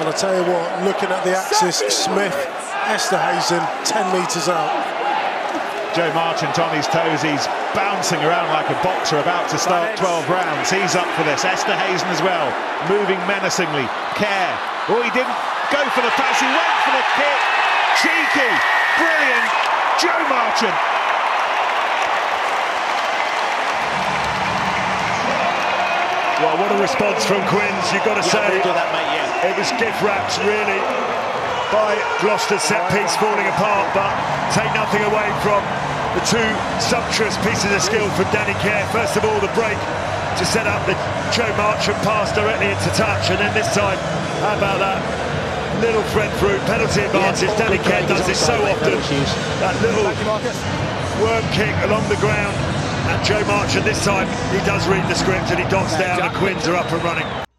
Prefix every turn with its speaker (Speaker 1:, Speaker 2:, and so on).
Speaker 1: And I tell you what, looking at the axis, Smith, Esterhuizen, 10 metres out.
Speaker 2: Joe Marchant on his toes, he's bouncing around like a boxer about to start 12 rounds. He's up for this. Esterhuizen as well, moving menacingly. Care. oh, he didn't go for the pass, he went for the kick. Cheeky, brilliant, Joe Marchant.
Speaker 3: Well, what a response from Quins, you've got to
Speaker 2: Yeah,
Speaker 3: say.
Speaker 2: that, mate, yeah.
Speaker 3: It was gift wrapped, really, by Gloucester's set piece falling apart, but take nothing away from the two sumptuous pieces of skill from Danny Care. First of all, the break to set up the Joe Marchant pass directly into touch, and then this time, how about that? Little thread through, penalty advantage. Danny Care does this so often. That little worm kick along the ground. And Joe Marchant this time, he does read the script and he dots down and Quins are up and running.